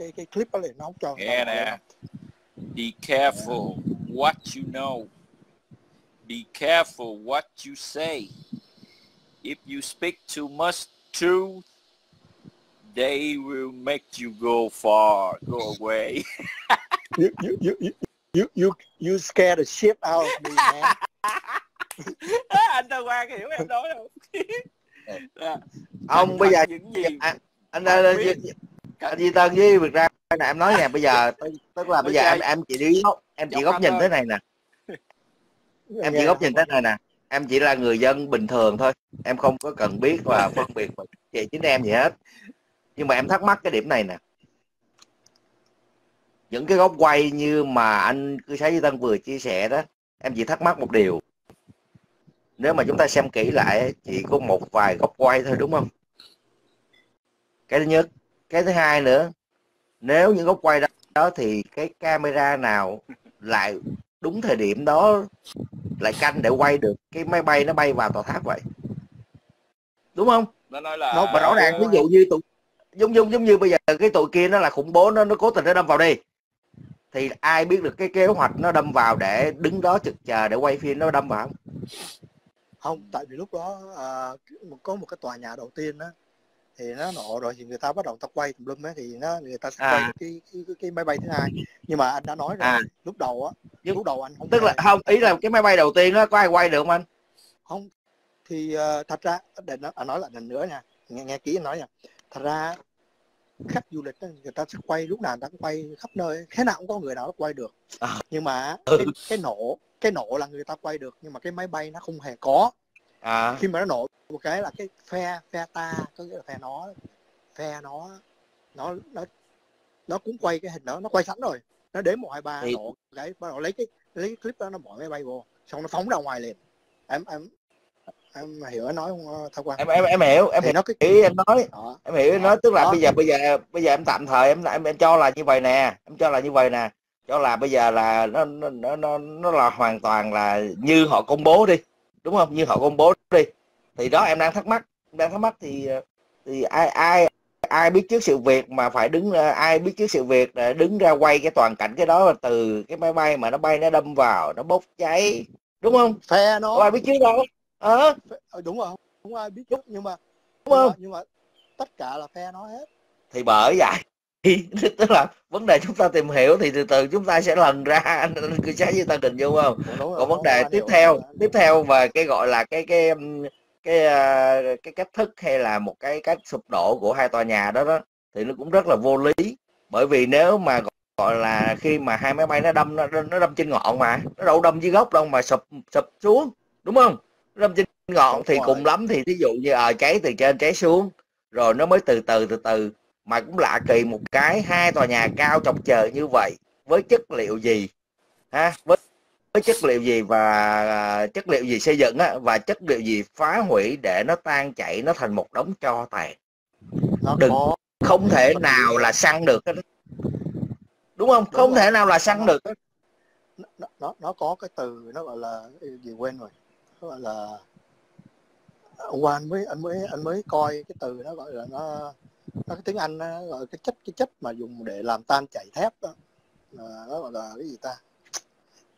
cái cái clip đó liền nó không cho nghe nè. be careful what you know. Be careful what you say. If you speak too much truth they will make you go far go away. You, you, you, you, you, you, you scare the shit out of me man. Anh Tân Quang hiểu em nói không à, ông bây giờ những gì. anh anh, anh, anh, anh Di Tân với Việt Nam này em nói nè bây giờ tức là bây giờ em em chỉ đi em chỉ góc nhìn thế này nè. Em chỉ góc nhìn thế này nè. Em chỉ là người dân bình thường thôi. Em không có cần biết và phân biệt về chính em gì hết. Nhưng mà em thắc mắc cái điểm này nè. Những cái góc quay như mà anh cư xá Di Tân vừa chia sẻ đó em chỉ thắc mắc một điều. Nếu mà chúng ta xem kỹ lại chỉ có một vài góc quay thôi đúng không? Cái thứ nhất cái thứ hai nữa nếu những góc quay đó, đó thì cái camera nào lại đúng thời điểm đó lại canh để quay được cái máy bay nó bay vào tòa tháp vậy? Đúng không? Nó nói là nó rõ ràng ví dụ như tụi giống giống giống như bây giờ cái tụi kia nó là khủng bố nó nó cố tình nó đâm vào đi thì ai biết được cái kế hoạch nó đâm vào để đứng đó trực chờ để quay phim nó đâm vào không? Không tại vì lúc đó à, có một cái tòa nhà đầu tiên đó thì nó nổ rồi thì người ta bắt đầu ta quay tùm lum ấy thì nó người ta sẽ à. quay cái, cái, cái cái máy bay thứ hai nhưng mà anh đã nói rồi à. lúc đầu á nhưng lúc đầu anh không tức là không ý là cái máy bay đầu tiên á có ai quay được không anh không thì uh, thật ra để nó, anh nói lại lần nữa nha nghe nghe kỹ anh nói nha thật ra khách du lịch đó, người ta sẽ quay lúc nào người ta cũng quay khắp nơi thế nào cũng có người nào quay được à. nhưng mà ừ. cái, cái nổ cái nổ là người ta quay được nhưng mà cái máy bay nó không hề có à. khi mà nó nổ một cái là cái phe phe ta có nghĩa là phe nó phe nó nó nó nó cũng quay cái hình đó nó quay sẵn rồi nó đến một hai ba nổ cái bắt đầu lấy cái lấy cái clip đó nó bỏ máy bay vô xong nó phóng ra ngoài liền em em em hiểu anh nói không thao quan em em em hiểu em hiểu nó cái ý em nói đó. em hiểu em nói tức là đó. bây giờ bây giờ bây giờ em tạm thời em em em cho là như vậy nè em cho là như vậy nè cho là bây giờ là nó nó nó nó là hoàn toàn là như họ công bố đi đúng không? Như họ công bố đi. Thì đó em đang thắc mắc. Đang thắc mắc thì thì ai ai ai biết trước sự việc mà phải đứng ai biết trước sự việc để đứng ra quay cái toàn cảnh cái đó từ cái máy bay mà nó bay nó đâm vào nó bốc cháy. Đúng không? Phe nó. Không ai biết trước đâu. Ờ à? đúng không không ai biết trước nhưng mà đúng không? nhưng mà tất cả là phe nó hết. Thì bởi vậy tức là vấn đề chúng ta tìm hiểu thì từ từ chúng ta sẽ lần ra anh cứ sáng như ta định vô không? Đúng còn vấn đề tiếp theo rồi. tiếp theo về cái gọi là cái cái cái cái, cái cách thức hay là một cái cách sụp đổ của hai tòa nhà đó đó thì nó cũng rất là vô lý. Bởi vì nếu mà gọi là khi mà hai máy bay nó đâm nó, nó đâm trên ngọn mà nó đâu đâm dưới gốc đâu mà sụp sụp xuống đúng không? Nó đâm trên ngọn thì cùng lắm thì ví dụ như à, cháy từ trên cháy xuống rồi nó mới từ từ từ từ mà cũng lạ kỳ một cái hai tòa nhà cao chọc trời như vậy với chất liệu gì? Ha với với chất liệu gì và à, chất liệu gì xây dựng á, và chất liệu gì phá hủy để nó tan chảy nó thành một đống cho tàn? Đừng không thể nào là săn được đúng không? Đúng không rồi. thể nào là săn được nó, nó nó có cái từ nó gọi là gì quên rồi? Nó gọi là qua anh mới anh mới anh mới coi cái từ nó gọi là nó nó cái tiếng anh nó gọi cái chất cái chất mà dùng để làm tan chảy thép đó. Nó gọi là cái gì ta?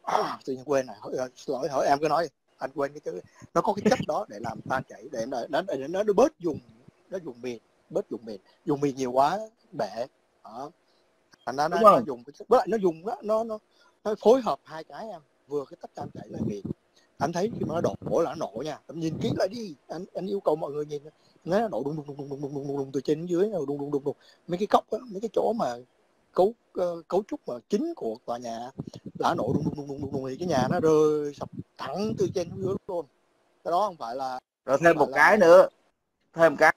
À, tự nhiên quên này hỏi, lỗi hỏi em cứ nói anh quên cái chữ. Nó có cái chất đó để làm tan chảy để nó nó nó, nó bớt dùng nó dùng mìn bớt dùng mìn dùng mìn nhiều quá bể. Đó. Thành ra nó, nó dùng với lại nó dùng đó, nó nó nó phối hợp hai cái em vừa cái tất tan chảy là mìn anh thấy khi mà nó đổ là nó nổ nha. Anh nhìn kỹ lại đi. Anh anh yêu cầu mọi người nhìn nó nổ đùng đùng đùng đùng đùng đùng đùng đùng từ trên đến dưới đùng đùng đùng đùng mấy cái cốc mấy cái chỗ mà cấu uh, cấu trúc mà chính của tòa nhà là nổ đùng đùng đùng đùng đùng thì cái nhà nó rơi sập thẳng từ trên xuống dưới luôn cái đó không phải là rồi thêm một cái là... nữa thêm cái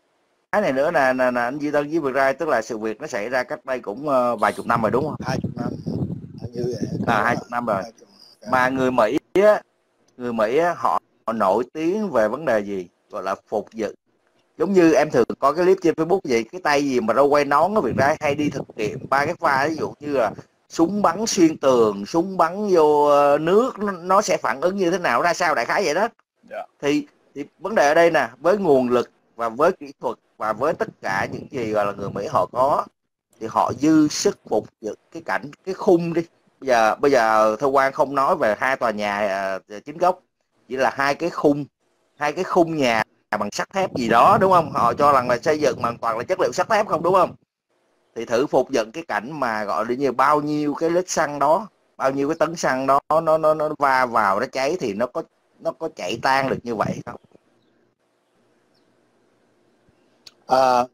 cái này nữa là, là, là anh Di Tân với Việt Rai tức là sự việc nó xảy ra cách đây cũng uh, vài chục năm rồi đúng không? Hai chục năm như vậy. À hai chục năm rồi. Mà người Mỹ á, người Mỹ á, họ, họ nổi tiếng về vấn đề gì? Gọi là phục dựng giống như em thường có cái clip trên facebook vậy cái tay gì mà đâu quay nón nó việc ra hay đi thực hiện ba cái pha ví dụ như là súng bắn xuyên tường súng bắn vô ờ, nước nó sẽ phản ứng như thế nào ra sao đại khái vậy đó yeah. Dạ. thì, thì vấn đề ở đây nè với nguồn lực và với kỹ thuật và với tất cả những gì gọi là người mỹ họ có thì họ dư sức phục dựng cái cảnh cái khung đi bây giờ bây giờ thơ quan không nói về hai tòa nhà uh, chính gốc chỉ là hai cái khung hai cái khung nhà bằng sắt thép gì đó đúng không? Họ cho rằng là xây dựng hoàn toàn là chất liệu sắt thép không đúng không? Thì thử phục dựng cái cảnh mà gọi là như bao nhiêu cái lít xăng đó bao nhiêu cái tấn xăng đó nó nó nó va vào nó cháy thì nó có nó có chạy tan được như vậy không? À,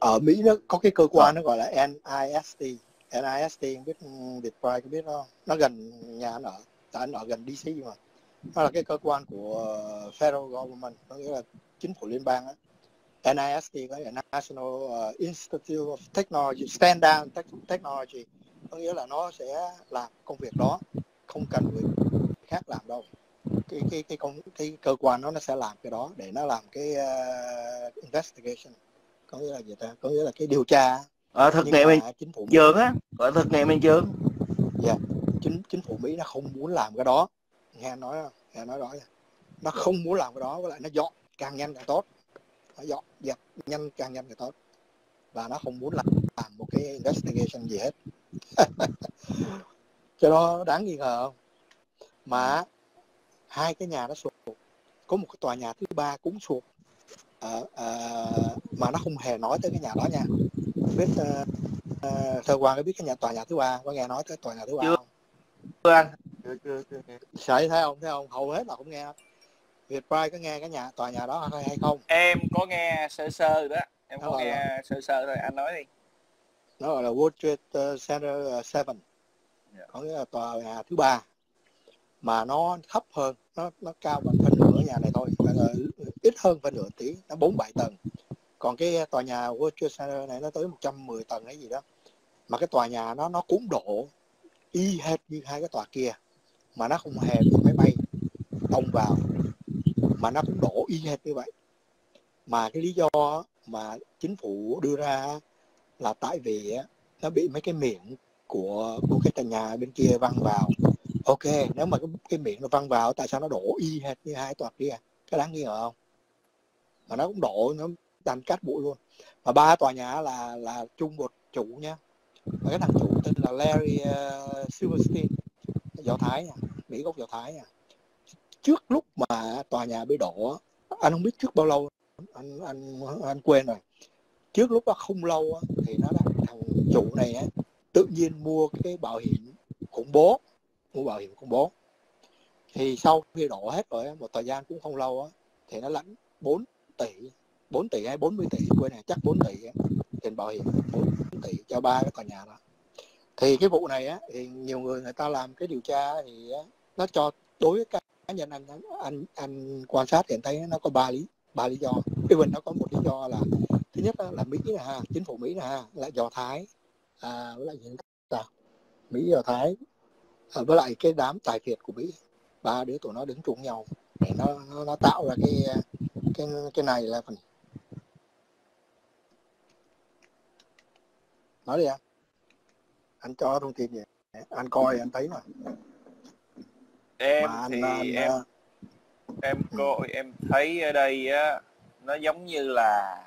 ở Mỹ nó có cái cơ quan nó gọi là NIST NIST biết Việt Pride có biết không? Nó gần nhà anh ở tại anh ở gần DC mà nó là cái cơ quan của federal government có nghĩa là chính phủ liên bang á. NIST có nghĩa là National uh, Institute of Technology Standard Technology. Có nghĩa là nó sẽ làm công việc đó không cần người khác làm đâu. Cái cái cái công cái cơ quan đó nó sẽ làm cái đó để nó làm cái uh, investigation. Có nghĩa là gì ta? Có nghĩa là cái điều tra. Ờ, thực nghiệm mình chính phủ dường á. Gọi thực nghiệm mình dường dạ. Chính chính phủ mỹ nó không muốn làm cái đó nghe nói nghe nói đó nó không muốn làm cái đó với lại nó dọn càng nhanh càng tốt. Nó dọn dẹp nhanh càng nhanh càng tốt. Và nó không muốn làm, làm một cái investigation gì hết. Cho nó đáng nghi ngờ không? Mà hai cái nhà nó sụp. Có một cái tòa nhà thứ ba cũng sụp. À, à, mà nó không hề nói tới cái nhà đó nha. Biết uh, uh, thơ quan có biết cái nhà tòa nhà thứ ba có nghe nói tới tòa nhà thứ ba không? Chưa chưa chưa chưa thấy không thấy không hầu hết là không nghe. Việt Pride có nghe cái nhà tòa nhà đó hay, hay không? Em có nghe sơ sơ đó. Em có nghe là... sơ sơ rồi anh nói đi. Nó gọi là Wall Street Center 7 yeah. có nghĩa là tòa nhà thứ ba. Mà nó thấp hơn nó nó cao bằng phân nửa nhà này thôi. Là ít hơn phân nửa tí nó bốn bảy tầng. Còn cái tòa nhà World Trade Center này nó tới 110 tầng hay gì đó. Mà cái tòa nhà nó nó cũng đổ y hệt như hai cái tòa kia mà nó không hề bị máy bay tông vào mà nó cũng đổ y hệt như vậy. Mà cái lý do mà chính phủ đưa ra là tại vì nó bị mấy cái miệng của của cái tòa nhà bên kia văng vào. Ok nếu mà cái, cái miệng nó văng vào tại sao nó đổ y hệt như hai tòa kia? Cái đáng nghi ngờ không? Mà nó cũng đổ nó đánh cát bụi luôn. Mà ba tòa nhà là là chung một chủ nha và cái thằng chủ tên là Larry uh, Silverstein do Thái nha, Mỹ gốc do Thái nha. Trước lúc mà tòa nhà bị đổ, anh không biết trước bao lâu, anh anh anh quên rồi. Trước lúc đó không lâu thì nó đã thằng chủ này tự nhiên mua cái bảo hiểm khủng bố, mua bảo hiểm khủng bố. Thì sau khi đổ hết rồi một thời gian cũng không lâu thì nó lãnh 4 tỷ 4 tỷ hay 40 tỷ, quên này chắc 4 tỷ tiền bảo hiểm 4 tỷ cho ba cái tòa nhà đó thì cái vụ này á thì nhiều người người ta làm cái điều tra thì nó cho đối với cá nhân anh anh anh quan sát thì thấy nó có ba lý ba lý do. Even nó có một lý do là thứ nhất là mỹ là ha chính phủ mỹ là ha là do thái à, với lại những ta mỹ do thái à, với lại cái đám tài phiệt của mỹ. Ba đứa tụi nó đứng chung nhau để nó nó, nó tạo ra cái cái cái này là phần nói đi anh anh cho thông tin gì anh coi anh thấy mà. Em mà thì anh, em uh... em coi em thấy ở đây á nó giống như là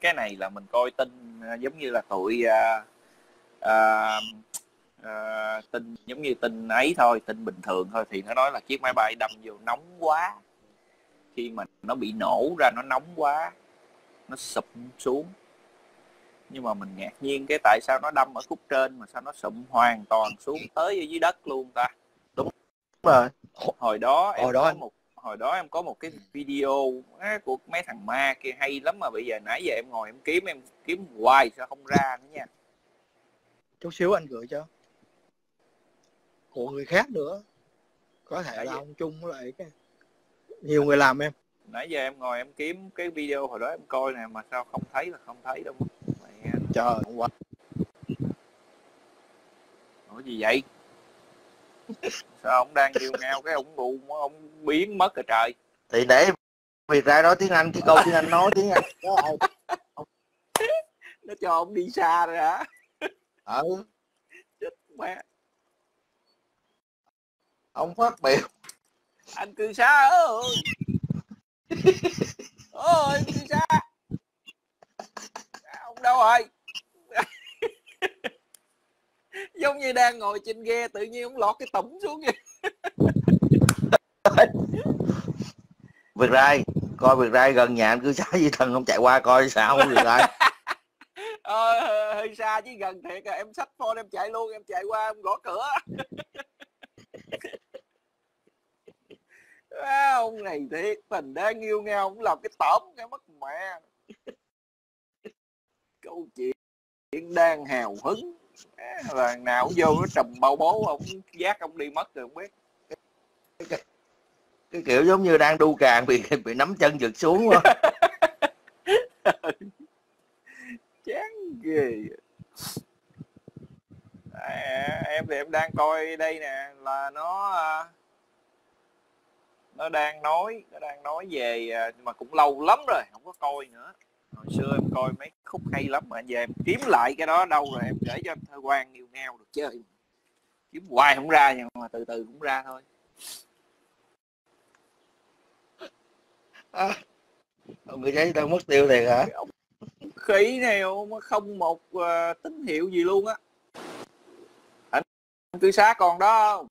cái này là mình coi tin à, giống như là tụi uh, uh, uh, tin giống như tin ấy thôi tin bình thường thôi. Thì nó nói là chiếc máy bay đâm vô nóng quá. Khi mà nó bị nổ ra nó nóng quá nó sụp xuống nhưng mà mình ngạc nhiên cái tại sao nó đâm ở khúc trên mà sao nó sụm hoàn toàn xuống tới dưới đất luôn ta? Đúng rồi. Hồi đó em hồi đó có một hồi đó em có một cái video của mấy thằng ma kia hay lắm mà bây giờ nãy giờ em ngồi em kiếm em kiếm hoài sao không ra nữa nha. Chút xíu anh gửi cho. Của người khác nữa. Có thể là ông chung với lại cái nhiều người làm em. Nãy giờ em ngồi em kiếm cái video hồi đó em coi nè mà sao không thấy là không thấy đâu trời quá ủa gì vậy? Sao ông đang kêu ngao cái ông bù ông biến mất rồi trời. Thì để việc ra nói tiếng anh cái câu tiếng anh nói tiếng anh nó cho ông đi xa rồi hả? Ừ chết mẹ. Ông phát biểu. Anh cư xa ơi. Ôi cư xa. Ông đâu rồi giống như đang ngồi trên ghe tự nhiên ông lọt cái tẩm xuống vậy. Việc rai coi việc rai gần nhà anh cứ xá với thần không? Chạy qua coi sao không việc rai? Ờ, hơi xa chứ gần thiệt à em xách phone em chạy luôn em chạy qua em gõ cửa. À, ông này thiệt tình đáng yêu nghe ông làm cái tẩm nghe mất mẹ. Câu chuyện đang hào hứng là nào vô nó trầm bao bố ông giác ông đi mất rồi không biết. Cái kiểu giống như đang đu càng bị bị nắm chân giật xuống quá. Chán ghê à, em thì em đang coi đây nè là nó à, nó đang nói nó đang nói về à, mà cũng lâu lắm rồi không có coi nữa hồi xưa em coi mấy khúc hay lắm mà giờ em kiếm lại cái đó đâu rồi em gửi cho anh thơ quan yêu ngao được chơi kiếm hoài không ra nhưng mà từ từ cũng ra thôi. À, ông người thấy đang mất tiêu thiệt hả? Khí này không một uh, tín hiệu gì luôn á. Anh cư xá còn đó không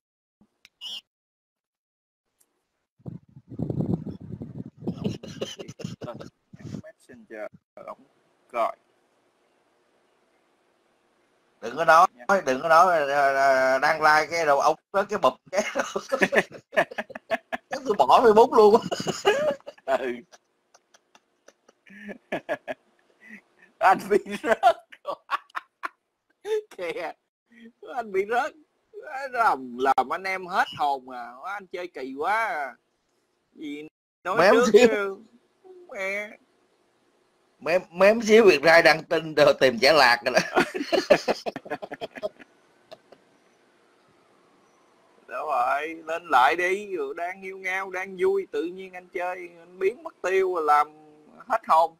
messenger ông gọi. Đừng có nói đừng có nói đang like cái đầu ống đó cái bụp cái tôi bỏ facebook luôn. Ừ. anh bị rớt kìa anh bị rớt. Làm làm anh em hết hồn à. Anh chơi kỳ quá à. gì nói mém trước mẹ mém mém xíu việc rai đăng tin rồi tìm trả lạc rồi đó. Đó rồi lên lại đi rồi đang yêu ngao đang vui tự nhiên anh chơi anh biến mất tiêu làm hết hồn.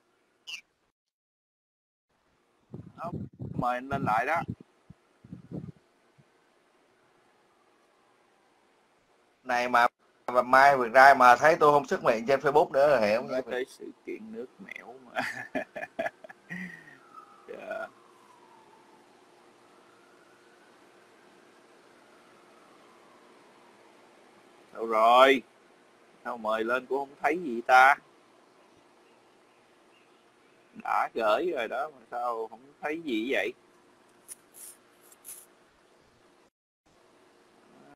Đó, mời anh lên lại đó. Này mà và mai việc rai mà thấy tôi không xuất miệng trên facebook nữa là hiểu tới sự kiện nước mà yeah. Đâu rồi? Sao mời lên cũng không thấy gì ta? Đã gửi rồi đó, mà sao không thấy gì vậy?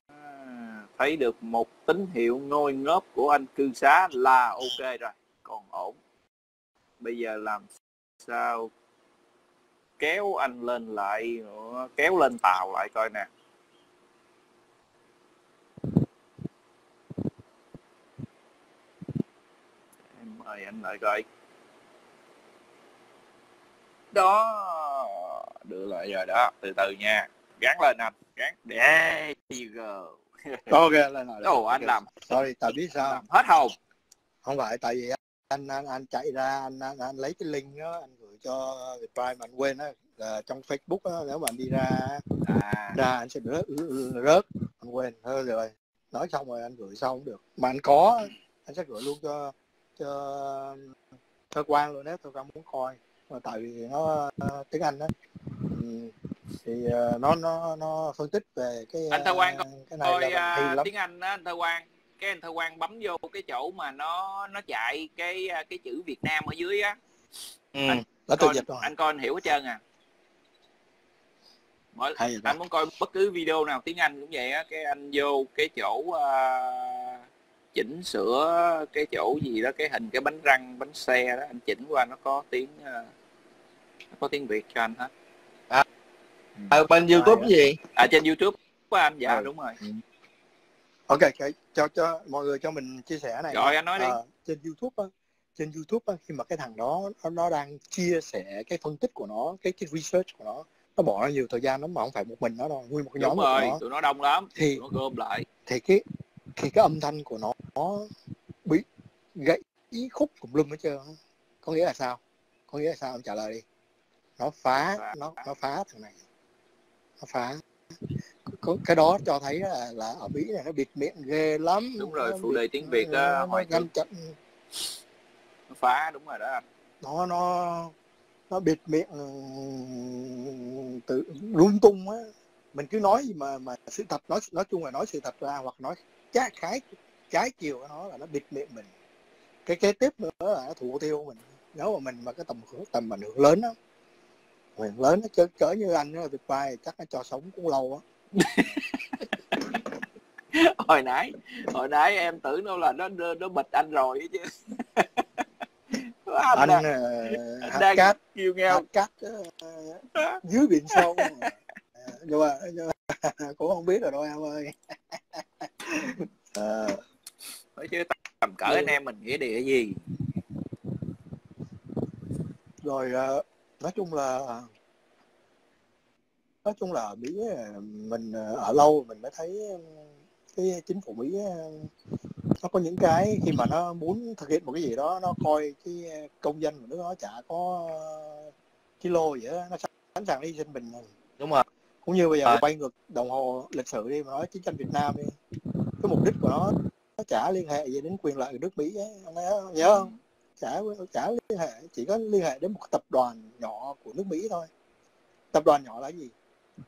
À, thấy được một tín hiệu ngôi ngớp của anh cư xá là ok rồi bây giờ làm sao? Kéo anh lên lại kéo lên tàu lại coi nè. Em mời anh lại coi. Đó đưa lại rồi đó từ từ nha. Gắn lên anh gắn there you go. Ok lên rồi ồ anh làm. Sorry tại biết sao. Làm hết hồn. Không phải tại vì anh anh, anh chạy ra anh, anh, anh lấy cái link đó anh gửi cho Prime mà anh quên á trong Facebook đó, nếu mà anh đi ra à. ra anh sẽ rớt rớt anh quên thôi rồi. Nói xong rồi anh gửi xong được. Mà anh có anh sẽ gửi luôn cho cho cơ quan luôn nếu cơ quan muốn coi. Mà tại vì nó tiếng Anh đó ừ, thì uh, nó nó nó phân tích về cái anh Thơ Quang cái này coi là uh, tiếng Anh đó anh Thơ Quang cái anh Thơ Quang bấm vô cái chỗ mà nó nó chạy cái cái chữ Việt Nam ở dưới á ừ. anh, dịch rồi. anh coi anh hiểu hết trơn à Mỗi, anh muốn coi bất cứ video nào tiếng Anh cũng vậy á cái anh vô cái chỗ uh, chỉnh sửa cái chỗ gì đó cái hình cái bánh răng bánh xe đó anh chỉnh qua nó có tiếng uh, nó có tiếng Việt cho anh hết à, à bên YouTube gì à trên YouTube của anh dạ ừ. đúng rồi ừ. Ok okay. cho cho mọi người cho mình chia sẻ này rồi anh nói đi. À, trên YouTube á trên YouTube á, khi mà cái thằng đó nó, nó đang chia sẻ cái phân tích của nó cái cái research của nó nó bỏ ra nhiều thời gian lắm mà không phải một mình nó đâu nguyên một nhóm Đúng rồi, của nó. tụi nó đông lắm thì nó gom lại. thì cái thì cái âm thanh của nó, nó bị gãy khúc cùng lum hết trơn có nghĩa là sao? Có nghĩa là sao? Ông trả lời đi. Nó phá. nó nó phá thằng này. Nó phá cái đó cho thấy là là ở mỹ này nó bịt miệng ghê lắm đúng rồi phụ đề tiếng việt đó ngăn chặn. Nó phá đúng rồi đó. Anh nó nó nó bịt miệng từ lung tung á. Mình cứ nói gì mà mà sự thật nói nói chung là nói sự thật ra hoặc nói trái khái trái chiều của nó là nó bịt miệng mình. Cái kế tiếp nữa là nó thủ tiêu mình. Nếu mà mình mà cái tầm tầm ảnh hưởng lớn đó mình lớn nó chớ cỡ như anh nó tuyệt vời chắc nó cho sống cũng lâu á hồi nãy hồi nãy em tưởng đâu là nó nó, bịch anh rồi chứ. Anh, anh, anh đang cát. kêu nghe cát uh, dưới biển sâu nhưng mà, nhưng mà cũng không biết rồi đâu em ơi. À. chứ tầm cỡ anh em mình nghĩa địa gì? Rồi uh, nói chung là nói chung là ở Mỹ mình ở lâu mình mới thấy cái chính phủ Mỹ nó có những cái khi mà nó muốn thực hiện một cái gì đó nó coi cái công dân của nước nó chả có kilo vậy đó nó sẵn sàng hy sinh mình đúng rồi. Cũng như bây giờ à. quay ngược đồng hồ lịch sử đi mà nói chiến tranh Việt Nam đi cái mục đích của nó nó chả liên hệ gì đến quyền lợi của nước Mỹ ấy ông nhớ không? Chả chả liên hệ chỉ có liên hệ đến một tập đoàn nhỏ của nước Mỹ thôi. Tập đoàn nhỏ là gì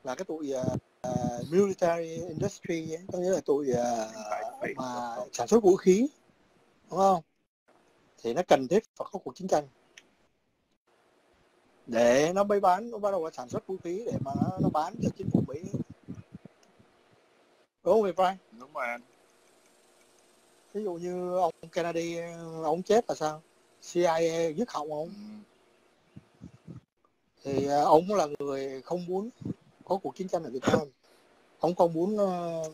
là cái tụi uh, military industry có nghĩa là tụi uh, mà sản xuất vũ khí đúng không? Thì nó cần thiết phải có cuộc chiến tranh. Để nó mới bán nó bắt đầu sản xuất vũ khí để mà nó, nó bán cho chính phủ Mỹ. Đúng không Frank? đúng rồi ví dụ như ông Kennedy ông chết là sao? CIA dứt họng ông. Ừ. thì ông là người không muốn có cuộc chiến tranh ở Việt Nam. Ông không muốn uh,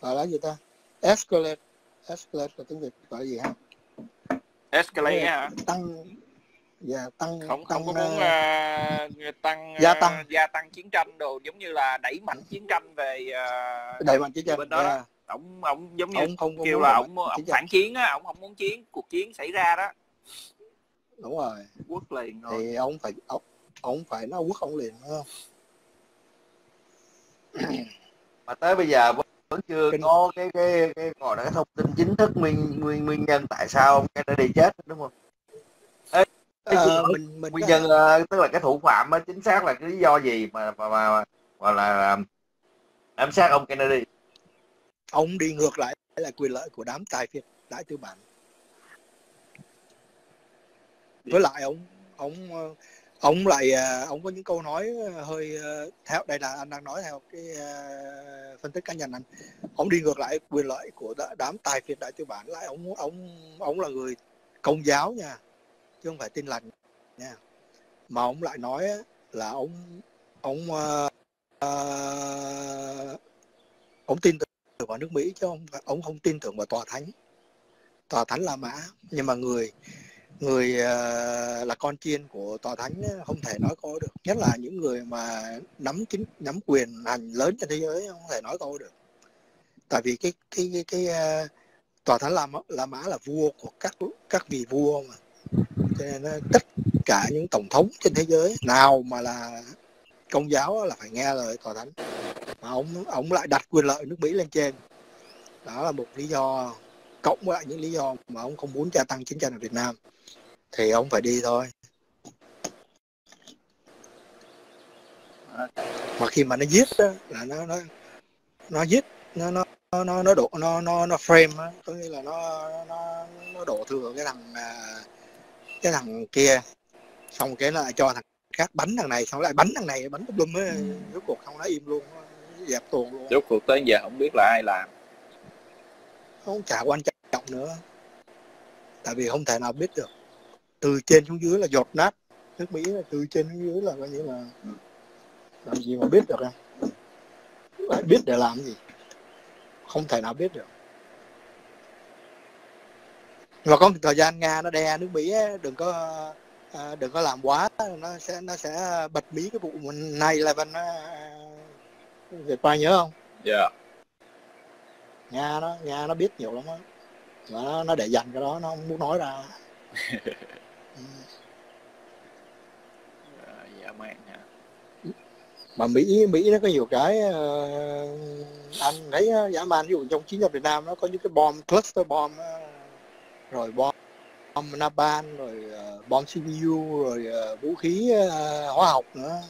gọi là gì ta? Escalate escalate là tiếng Việt gọi là gì ha? Escalate hả? tăng dạ tăng không tăng, không có muốn uh, tăng gia tăng. uh, gia tăng chiến tranh đồ giống như là đẩy mạnh chiến tranh về uh, đẩy mạnh chiến tranh bên đó, yeah. đó. ông ông giống như ông không, không kêu là ông ông phản chiến á ông không muốn chiến cuộc chiến xảy ra đó. Đúng rồi. Quốc liền rồi. Thì ông phải ông, ông phải nó quốc ông liền đúng không mà tới bây giờ vẫn chưa có cái cái cái gọi là cái thông tin chính thức nguyên nguyên nguyên nhân tại sao ông Kennedy chết đúng không? Ê, ờ, mình, mình nguyên nhân uh, tức là cái thủ phạm á chính xác là cái lý do gì mà mà mà, mà là ám sát ông Kennedy? Ông đi ngược lại là quyền lợi của đám tài phiệt đại tư bản. Với lại ông ông ờ, ông lại à, ông có những câu nói à, hơi à, theo đây là anh đang nói theo cái phân tích cá nhân anh. Ông đi ngược lại quyền lợi của đám tài phiệt đại tư bản lại ông ông ông là người công giáo nha chứ không phải tin lành nha. Mà ông lại nói là ông ông uh, uh, ông tin tưởng vào nước Mỹ chứ ông ông không tin tưởng vào tòa thánh. Tòa thánh La Mã nhưng mà người người ờ, là con chiên của tòa thánh không thể nói câu được. Nhất là những người mà nắm chính nắm quyền hành lớn trên thế giới không thể nói câu được. Tại vì cái cái cái, cái ờ, tòa thánh la la mã là vua của các các vị vua mà. Cho nên tất cả những tổng thống trên thế giới nào mà là công giáo là phải nghe lời tòa thánh. Mà ông ông lại đặt quyền lợi nước mỹ lên trên. Đó là một lý do cộng với lại những lý do mà ông không muốn gia tăng chiến tranh ở Việt Nam thì ông phải đi thôi. Mà khi mà nó giết đó, là nó nó nó giết nó nó nó nó đổ nó nó nó frame á có nghĩa là nó nó nó đổ thừa cái thằng à, cái thằng kia. Xong cái lại cho thằng khác bắn thằng này xong lại bắn thằng này bắn tùm lum á ừ. rốt cuộc không nó im luôn dẹp tuồng luôn. Rốt cuộc tới giờ không biết là ai làm. Không chả quan trọng nữa. Tại vì không thể nào biết được từ trên xuống dưới là giọt nát nước Mỹ là từ trên xuống dưới là coi như là làm gì mà biết được em lại biết để làm gì không thể nào biết được mà có thời gian nga nó đe nước mỹ ấy, đừng có à, đừng có làm quá nó sẽ nó sẽ bật mí cái vụ này là bên Việt qua nhớ không? Dạ. Yeah. Nga nó Nga nó biết nhiều lắm á. Nó nó để dành cái đó nó không muốn nói ra. Ờ, dạ man hả mà Mỹ Mỹ nó có nhiều cái uh, anh thấy ờ, uh, dã man ví dụ trong chiến tranh Việt Nam nó có những cái bom cluster bom uh, rồi bom bom napalm rồi uh, bom CPU rồi uh, vũ khí uh, hóa học nữa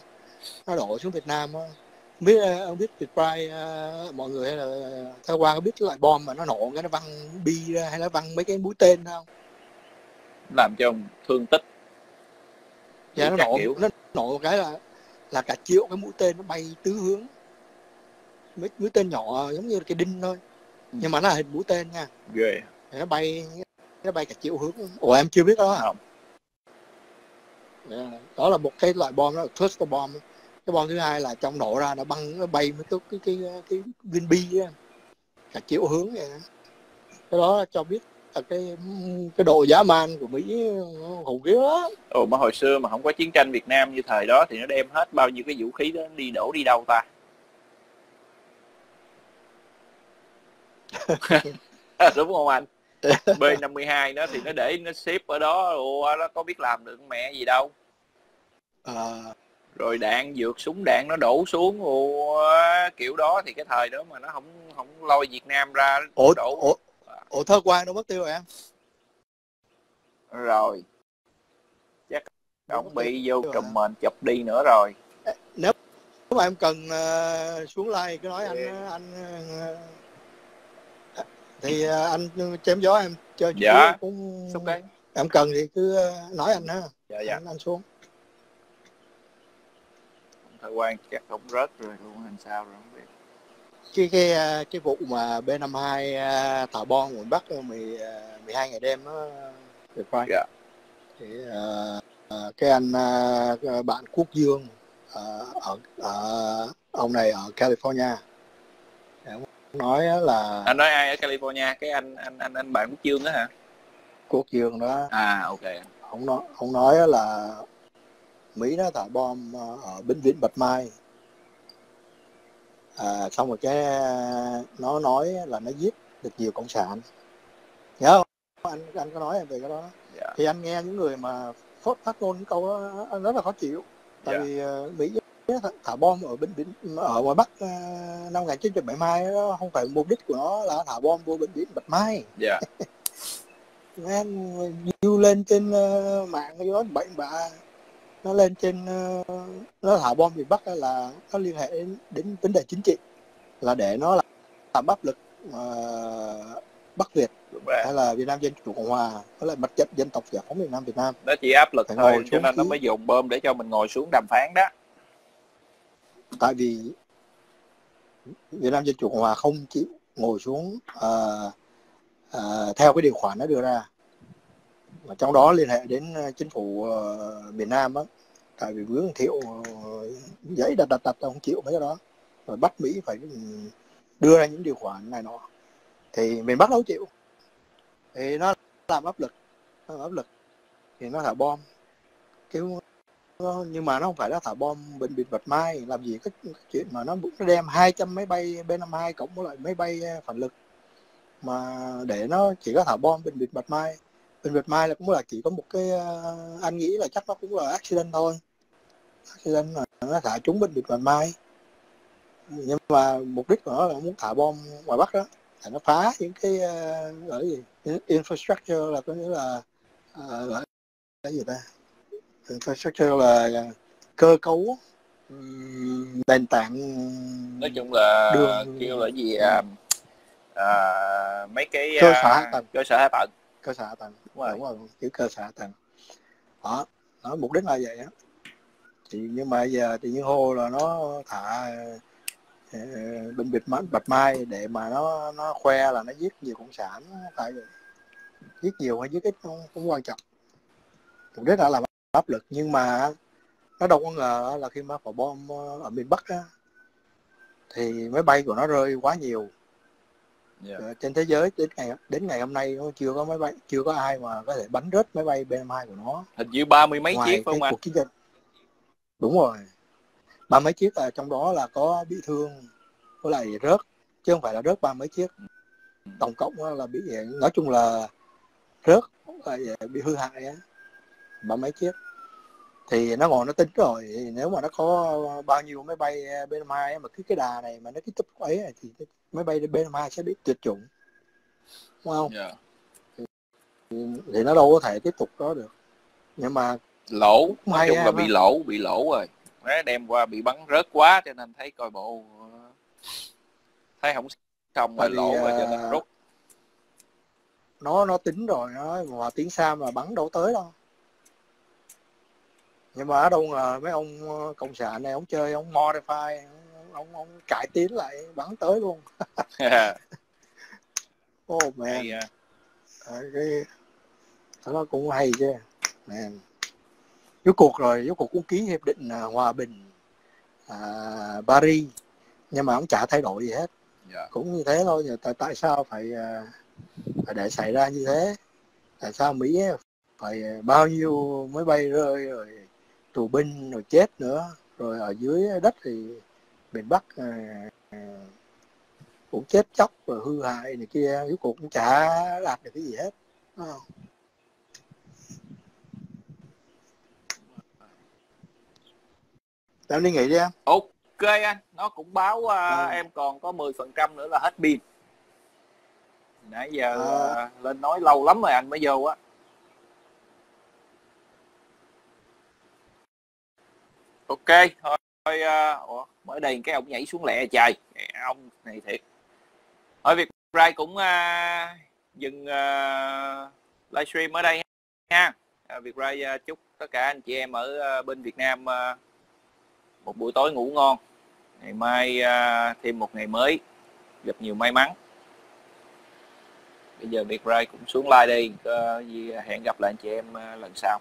nó đổ xuống Việt Nam uh. biết uh, ông biết Detroit uh, mọi người hay là theo qua có biết cái loại bom mà nó nổ cái nó văng bi ra hay nó văng mấy cái mũi tên không làm cho ông thương tích. Dạ nó nổ kiểu. nó nổ cái là là cả triệu cái mũi tên nó bay tứ hướng. Mấy mũi tên nhỏ giống như cái đinh thôi. Ừ. nhưng mà nó là hình mũi tên nha. Ghê. Nó bay nó bay cả triệu hướng. Ủa em chưa biết đó. Không. Dạ, đó là một cái loại bom đó là cluster bomb cái bom thứ hai là trong nổ ra nó băng nó bay với cái cái cái, cái viên bi cả chiều hướng vậy đó. cái đó cho biết là cái cái độ giá man của Mỹ hùng khiếp đó. Ồ mà hồi xưa mà không có chiến tranh Việt Nam như thời đó thì nó đem hết bao nhiêu cái vũ khí đó đi đổ đi đâu ta? Đúng không anh? B52 nó thì nó để nó xếp ở đó, ủa nó có biết làm được mẹ gì đâu. À, rồi đạn dược súng đạn nó đổ xuống ủa, kiểu đó thì cái thời đó mà nó không không lôi Việt Nam ra ủa đổ ủa, ủa thơ quan đâu mất tiêu rồi em? Rồi. Chắc ông bị vô trùm mền chụp đi nữa rồi. Nếu mà em cần uh, xuống like cứ nói anh anh uh, thì uh, anh chém gió em cho dạ. cũng em cần thì cứ nói anh ha. Dạ dạ. Anh, anh xuống. Thời quan chắc không rớt rồi luôn làm sao rồi cái cái à, cái vụ mà B52 à, thả bom miền Bắc 10 12 ngày đêm nó được khoai. Dạ. Thì uh, cái anh uh, bạn Quốc Dương uh, ở uh, ông này ở California. Nói là anh nói ai ở California? Cái anh anh anh anh bạn Quốc Dương đó hả? Quốc Dương đó. À ok. Ông nói ông nói là Mỹ nó thả bom ờ, ở bệnh viện Bạch Mai à, xong rồi cái nó nói là nó giết được nhiều cộng sản nhớ không anh anh có nói về cái đó yeah. Dạ. thì anh nghe những người mà phát phát ngôn những câu đó anh rất là khó chịu tại yeah. Dạ. vì uh, Mỹ thả bom ở bệnh viện ở ngoài Bắc uh, năm 1972 đó không phải mục đích của nó là thả bom vô bệnh viện Bạch Mai. Dạ. Yeah. Nghe lên trên uh, mạng cái đó bệnh bạ nó lên trên ờ, nó thả bom miền Bắc là nó liên hệ đến, vấn đề chính trị là để nó là làm áp lực uh, Bắc Việt hay là Việt Nam Dân Chủ Cộng Hòa với lại mặt trận dân tộc giải phóng miền Nam Việt Nam. Nó chỉ áp lực Phải thôi cho nên nó mới dùng bom để cho mình ngồi xuống đàm phán đó. Tại vì Việt Nam Dân Chủ Cộng Hòa không chịu ngồi xuống uh, uh, theo cái điều khoản nó đưa ra mà trong đó liên hệ đến ờ, chính phủ uh, miền Nam á. Tại vì vướng thiệu uh, giấy đặt đặt đặt không chịu mấy cái đó. Rồi bắt Mỹ phải ừ, đưa ra những điều khoản này nọ. Thì miền Bắc đâu chịu. Thì nó làm áp lực nó làm áp lực. Thì nó thả bom. Kiểu nhưng mà nó không phải là thả bom bệnh viện Bạch Mai làm gì cái, chuyện mà nó nó đem 200 máy bay B52 cộng với lại máy bay phản lực. Mà để nó chỉ có thả bom bệnh viện Bạch Mai bên Việt Mai là cũng là chỉ có một cái uh, anh nghĩ là chắc nó cũng là accident thôi. Accident là nó thả trúng bên Việt Mai. Nhưng mà mục đích của nó là muốn thả bom ngoài Bắc đó. Là nó phá những cái uh, gọi gì? Infrastructure là có nghĩa là uh, gọi cái gì ta? Infrastructure là cơ cấu nền tảng nói chung là đường. kêu là gì à, à, mấy cái cơ sở hạ tầng. cơ sở hạ tầng cơ sở hạ tầng. Đúng rồi, đúng rồi chữ cơ sở hạ tầng. Đó nó mục đích là vậy á. Thì nhưng mà giờ thì như hô là nó thả uh, bên bịt mắt bạch mai để mà nó nó khoe là nó giết nhiều cộng sản tại giết nhiều hay giết ít không, không quan trọng. Mục đích là làm áp lực nhưng mà nó đâu có ngờ là khi mà pháo bom ở miền bắc á, thì máy bay của nó rơi quá nhiều yeah. Dạ. trên thế giới đến ngày đến ngày hôm nay chưa có máy bay chưa có ai mà có thể bắn rớt máy bay B-52 của nó. Hình như ba mươi mấy chiếc phải không anh chiến tranh. Đúng rồi. Ba mấy chiếc là trong đó là có bị thương với lại rớt chứ không phải là rớt ba mấy chiếc. Tổng cộng là bị nói chung là rớt là bị hư hại á ba mấy chiếc thì nó ngồi nó tính rồi thì nếu mà nó có bao nhiêu máy bay B-52 mà cứ cái đà này mà nó cứ tiếp ấy thì máy bay B-52 sẽ bị tuyệt chủng đúng không? Yeah. thì, thì nó đâu có thể tiếp tục đó được. Nhưng mà lỗ nói chung là bị lỗ bị lỗ rồi. Đem qua bị bắn rớt quá cho nên thấy coi bộ thấy không xong mà lộ mà cho nên à, rút. nó nó tính rồi nó mà tiếng xa mà bắn đâu tới đâu nhưng mà ở đâu ngờ mấy ông cộng sản này ông chơi ông modify ông ông, ông cải tiến lại bắn tới luôn oh man hay, à. à, cái nó cũng hay chứ man rốt cuộc rồi rốt cuộc cũng ký hiệp định à, hòa bình à, Paris nhưng mà ông chả thay đổi gì hết yeah. Dạ. cũng như thế thôi tại tại sao phải à, phải để xảy ra như thế tại sao Mỹ phải bao nhiêu máy bay rơi rồi tù binh rồi chết nữa rồi ở dưới đất thì miền Bắc à, cũng chết chóc và hư hại này kia cuối cuộc cũng chả đạt được cái gì hết không? em đi nghỉ đi em ok anh nó cũng báo uh, à. em còn có 10 phần trăm nữa là hết pin nãy giờ à. uh, lên nói lâu lắm rồi anh mới vô á ok thôi uh, ủa, mới đây cái ông nhảy xuống lẹ trời. Ông này thiệt. Ở việc Rai cũng uh, dừng uh, livestream ở đây ha. Uh, việc Rai uh, chúc tất cả anh chị em ở uh, bên Việt Nam uh, một buổi tối ngủ ngon. Ngày mai uh, thêm một ngày mới gặp nhiều may mắn. Bây giờ Việt Rai cũng xuống like đi uh, hẹn gặp lại anh chị em uh, lần sau.